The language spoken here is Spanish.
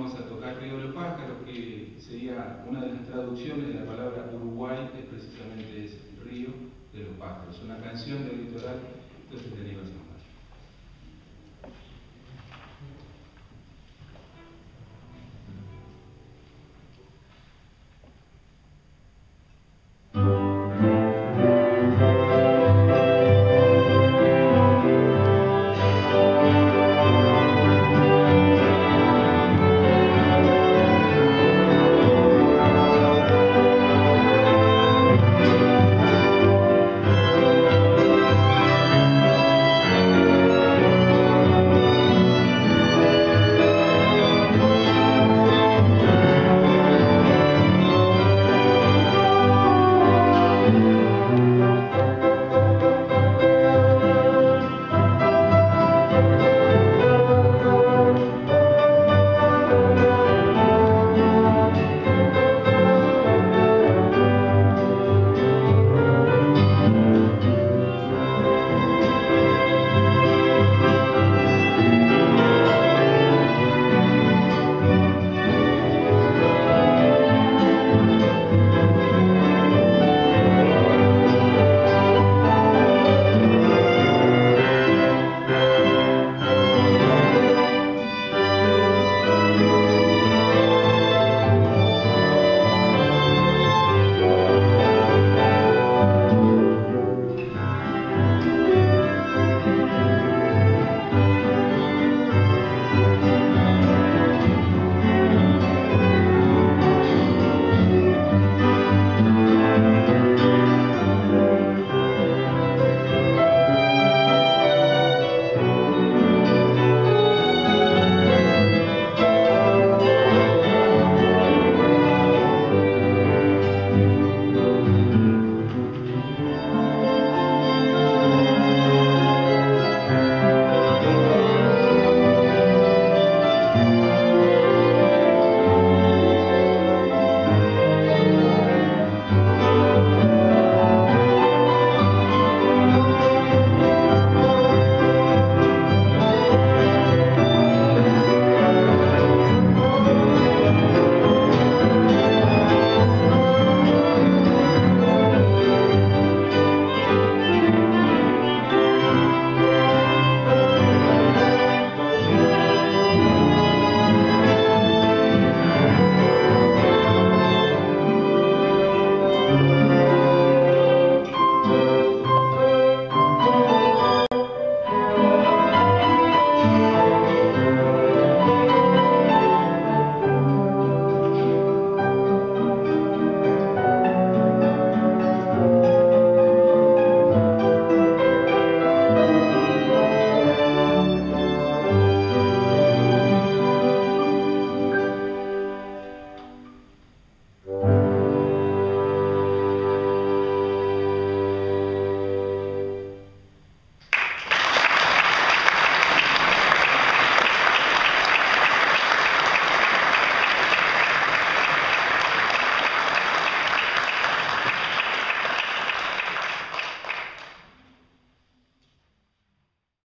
vamos a tocar Río de los Pájaros, que sería una de las traducciones de la palabra Uruguay, que precisamente es Río de los Pájaros, una canción del litoral, entonces de.